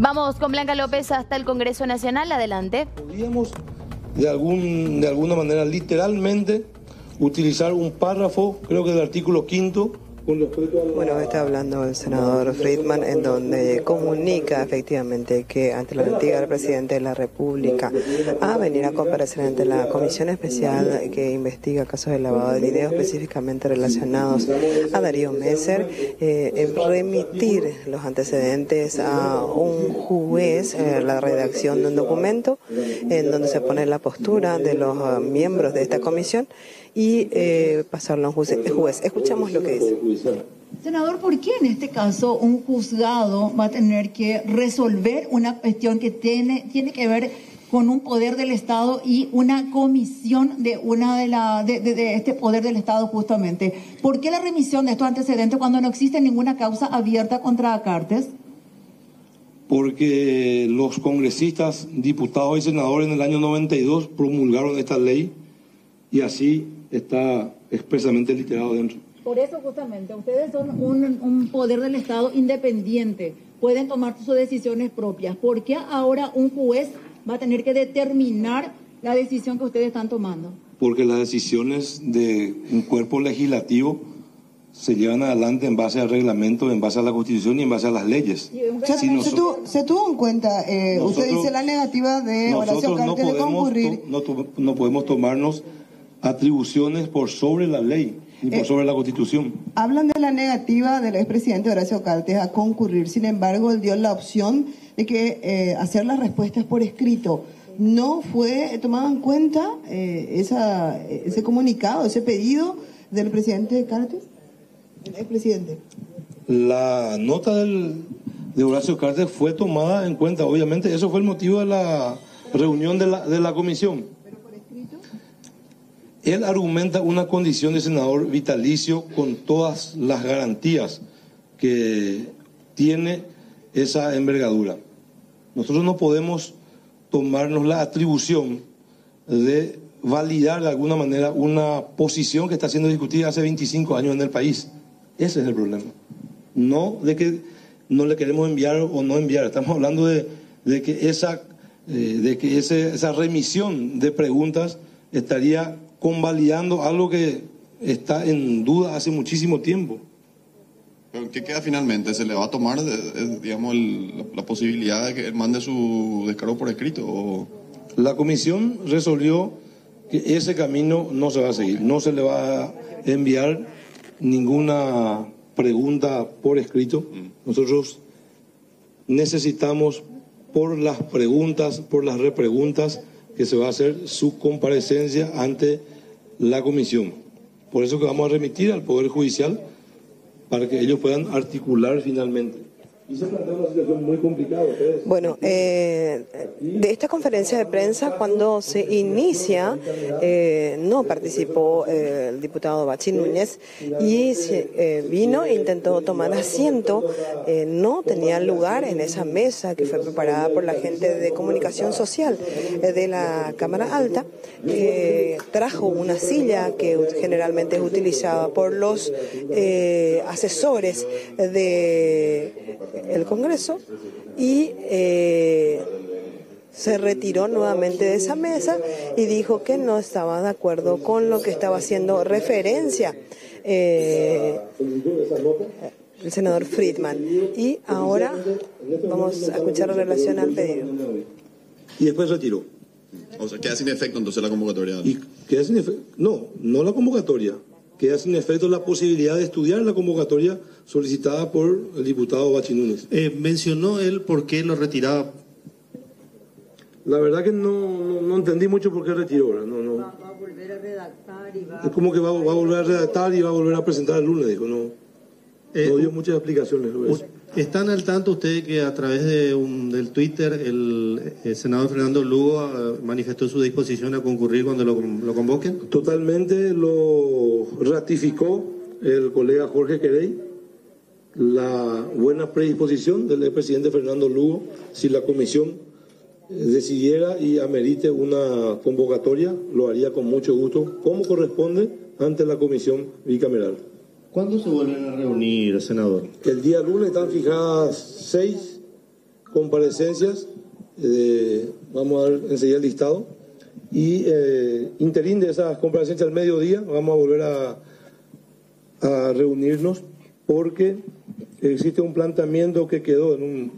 Vamos con Blanca López hasta el Congreso Nacional. Adelante. Podríamos, de, algún, de alguna manera, literalmente, utilizar un párrafo, creo que del artículo quinto, bueno, está hablando el senador Friedman en donde comunica efectivamente que ante la antigua del presidente de la República a venir a comparecer ante la comisión especial que investiga casos de lavado de dinero específicamente relacionados a Darío Messer, eh, remitir los antecedentes a un juez, eh, la redacción de un documento en donde se pone la postura de los eh, miembros de esta comisión y eh, pasarlo a un juez. Escuchamos lo que dice. Senador, ¿por qué en este caso un juzgado va a tener que resolver una cuestión que tiene, tiene que ver con un poder del Estado y una comisión de una de, la, de, este poder del Estado justamente? ¿Por qué la remisión de estos antecedentes cuando no existe ninguna causa abierta contra Cartes? Porque los congresistas, diputados y senadores en el año 92 promulgaron esta ley y así está expresamente literado dentro. Por eso justamente, ustedes son un, poder del Estado independiente, pueden tomar sus decisiones propias. ¿Por qué ahora un juez va a tener que determinar la decisión que ustedes están tomando? Porque las decisiones de un cuerpo legislativo se llevan adelante en base al reglamento, en base a la Constitución y en base a las leyes. se, tuvo, en cuenta, eh, usted dice la negativa de Horacio Cartes de concurrir. No, no podemos tomarnos atribuciones por sobre la ley y por eh, sobre la Constitución. Hablan de la negativa del expresidente Horacio Cartes a concurrir, sin embargo, él dio la opción de que eh, hacer las respuestas por escrito. ¿No fue tomado en cuenta eh, esa, ese comunicado, ese pedido del presidente Cartes? El expresidente. La nota del, de Horacio Cartes fue tomada en cuenta, obviamente, eso fue el motivo de la reunión de la, de la comisión. Él argumenta una condición de senador vitalicio con todas las garantías que tiene esa envergadura. Nosotros no podemos tomarnos la atribución de validar de alguna manera una posición que está siendo discutida hace 25 años en el país. Ese es el problema. No de que no le queremos enviar o no enviar. Estamos hablando de, que, esa, eh, esa remisión de preguntas estaría convalidando algo que está en duda hace muchísimo tiempo. ¿Qué queda finalmente? ¿Se le va a tomar, digamos, la, posibilidad de que él mande su descargo por escrito? La comisión resolvió que ese camino no se va a seguir. No se le va a enviar ninguna pregunta por escrito. Mm. Nosotros necesitamos por las preguntas, por las repreguntas, que se va a hacer su comparecencia ante la comisión. Por eso que vamos a remitir al Poder Judicial para que ellos puedan articular finalmente. Bueno, eh, de esta conferencia de prensa, cuando se inicia, eh, no participó eh, el diputado Bachi Núñez y vino e intentó tomar asiento. no tenía lugar en esa mesa que fue preparada por la gente de comunicación social de la Cámara Alta. trajo una silla que generalmente es utilizada por los asesores de el Congreso y eh, se retiró nuevamente de esa mesa y dijo que no estaba de acuerdo con lo que estaba haciendo referencia eh, el senador Friedman. Y ahora vamos a escuchar relación al pedido. Y después retiró. O sea, queda sin efecto entonces la convocatoria. Y queda sin efecto. No, no la convocatoria queda sin efecto la posibilidad de estudiar la convocatoria solicitada por el diputado Bachinúñez. Eh, ¿Mencionó él por qué lo retiraba? La verdad que no, no, entendí mucho por qué retiró. No, no. Va, a volver a redactar y va... Es como que va, va, a volver a redactar y va a volver a presentar el lunes, dijo. No, eh, no dio muchas explicaciones. ¿Están al tanto ustedes que a través de un, del Twitter el, senador Fernando Lugo eh, manifestó su disposición a concurrir cuando lo, lo, convoquen? Totalmente lo ratificó el colega Jorge Querey, la buena predisposición del presidente Fernando Lugo si la comisión eh, decidiera y amerite una convocatoria, lo haría con mucho gusto, como corresponde ante la comisión bicameral. ¿Cuándo se vuelven a reunir, senador? El día lunes están fijadas seis comparecencias, eh, vamos a dar enseguida el listado, y eh, interín de esas comparecencias al mediodía vamos a volver a, reunirnos porque existe un planteamiento que quedó en un,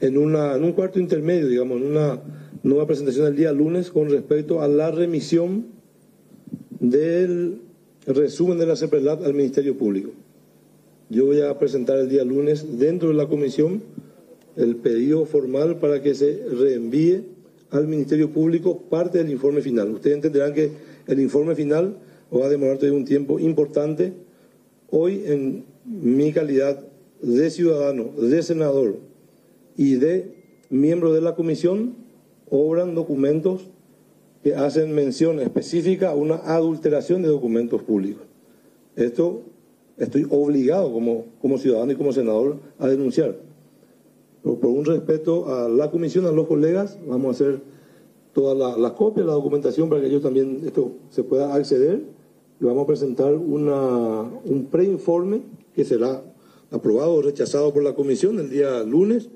en, en un cuarto intermedio, digamos, en una nueva presentación el día lunes con respecto a la remisión del resumen de la CEPRELAT al Ministerio Público. Yo voy a presentar el día lunes dentro de la comisión el pedido formal para que se reenvíe al Ministerio Público parte del informe final. Ustedes entenderán que el informe final va a demorar todavía un tiempo importante. Hoy, en mi calidad de ciudadano, de senador y de miembro de la comisión, obran documentos que hacen mención específica a una adulteración de documentos públicos. Esto estoy obligado como, como ciudadano y como senador a denunciar. Pero por un respeto a la comisión, a los colegas, vamos a hacer todas las la copias, la documentación para que ellos también esto se pueda acceder y vamos a presentar una, un preinforme que será aprobado o rechazado por la comisión el día lunes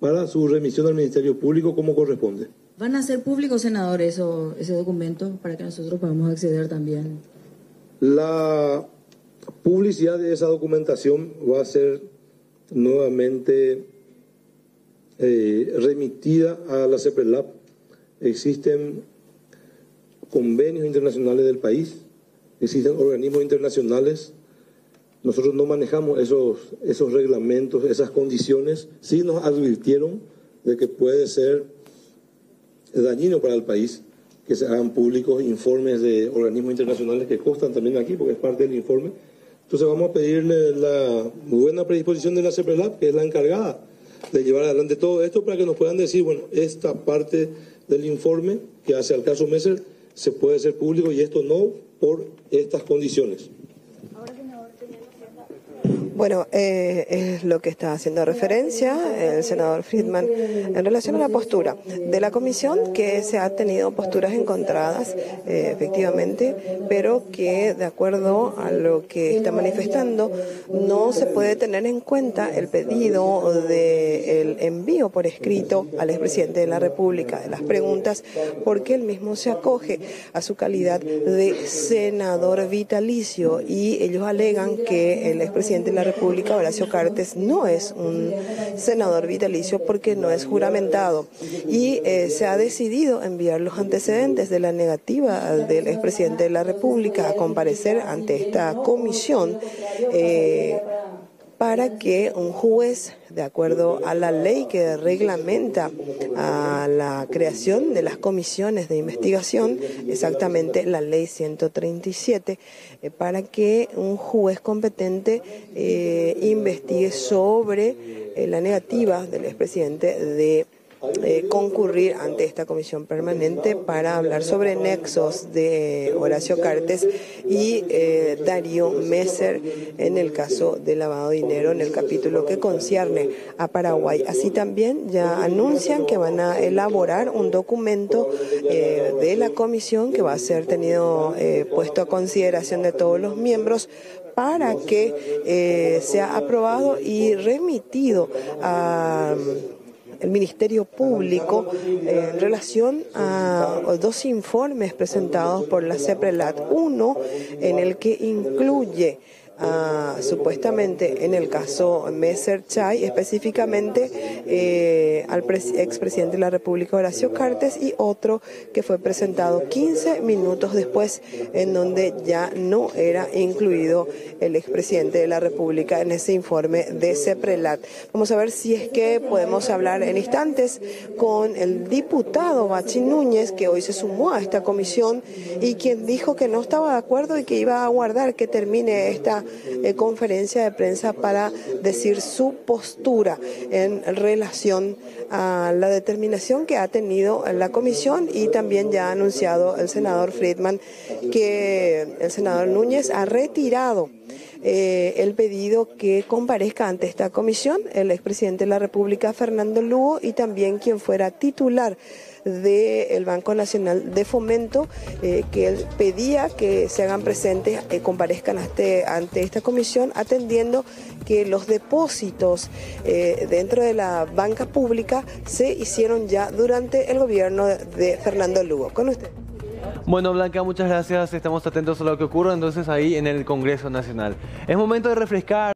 para su remisión al Ministerio Público como corresponde. ¿Van a ser públicos, senador, eso, ese documento para que nosotros podamos acceder también? La publicidad de esa documentación va a ser nuevamente eh, remitida a la CEPRELAP. Existen convenios internacionales del país, existen organismos internacionales. Nosotros no manejamos esos, esos reglamentos, esas condiciones. Sí nos advirtieron de que puede ser dañino para el país que se hagan públicos informes de organismos internacionales que constan también aquí, porque es parte del informe. Entonces vamos a pedirle la buena predisposición de la CEPRELAB, que es la encargada de llevar adelante todo esto, para que nos puedan decir, bueno, esta parte del informe que hace al caso Messer se puede hacer público y esto no por estas condiciones. Bueno, eh, es lo que está haciendo referencia el senador Friedman en relación a la postura de la comisión, que se ha tenido posturas encontradas, eh, efectivamente, pero que de acuerdo a lo que está manifestando, no se puede tener en cuenta el pedido del envío por escrito al expresidente de la República de las preguntas, porque él mismo se acoge a su calidad de senador vitalicio y ellos alegan que el expresidente de la República, Horacio Cartes, no es un senador vitalicio porque no es juramentado. Y eh, se ha decidido enviar los antecedentes de la negativa del expresidente de la República a comparecer ante esta comisión. Eh, para que un juez, de acuerdo a la ley que reglamenta a la creación de las comisiones de investigación, exactamente la ley 137, eh, para que un juez competente eh, investigue sobre eh, la negativa del expresidente de eh, concurrir ante esta comisión permanente para hablar sobre nexos de Horacio Cartes y eh, Darío Messer en el caso de lavado de dinero en el capítulo que concierne a Paraguay. Así también ya anuncian que van a elaborar un documento eh, de la comisión que va a ser tenido puesto a consideración de todos los miembros para que sea aprobado y remitido a el Ministerio Público en relación a dos informes presentados por la CEPRELAT. Uno en el que incluye Ah, supuestamente en el caso Messer Chay, específicamente eh, al expresidente de la República Horacio Cartes y otro que fue presentado 15 minutos después en donde ya no era incluido el expresidente de la República en ese informe de CEPRELAT. Vamos a ver si es que podemos hablar en instantes con el diputado Bachi Núñez que hoy se sumó a esta comisión y quien dijo que no estaba de acuerdo y que iba a aguardar que termine esta eh, conferencia de prensa para decir su postura en relación a la determinación que ha tenido la comisión y también ya ha anunciado el senador Friedman que el senador Núñez ha retirado eh, el pedido que comparezca ante esta comisión el expresidente de la República, Fernando Lugo, y también quien fuera titular del Banco Nacional de Fomento, eh, que él pedía que se hagan presentes, eh, comparezcan ante, ante esta comisión, atendiendo que los depósitos eh, dentro de la banca pública se hicieron ya durante el gobierno de Fernando Lugo. Con usted. Bueno, Blanca, muchas gracias. Estamos atentos a lo que ocurre entonces ahí en el Congreso Nacional. Es momento de refrescar.